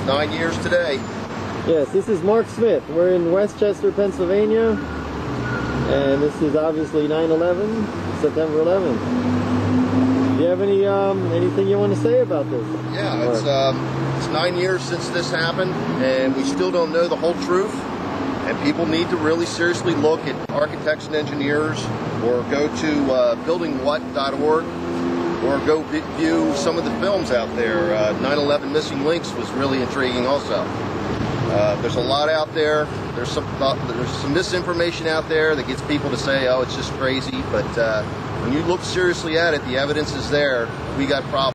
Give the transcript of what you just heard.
It's nine years today. Yes, this is Mark Smith. We're in West Chester, Pennsylvania, and this is obviously 9/11, September 11th. Do you have any um, anything you want to say about this? Yeah, it's um, it's nine years since this happened, and we still don't know the whole truth. And people need to really seriously look at architects and engineers, or go to uh, buildingwhat.org, or go view some of the films out there. Uh, 9/11 Missing Links was really intriguing, also. Uh, there's a lot out there. There's some there's some misinformation out there that gets people to say, "Oh, it's just crazy." But uh, when you look seriously at it, the evidence is there. We got problems.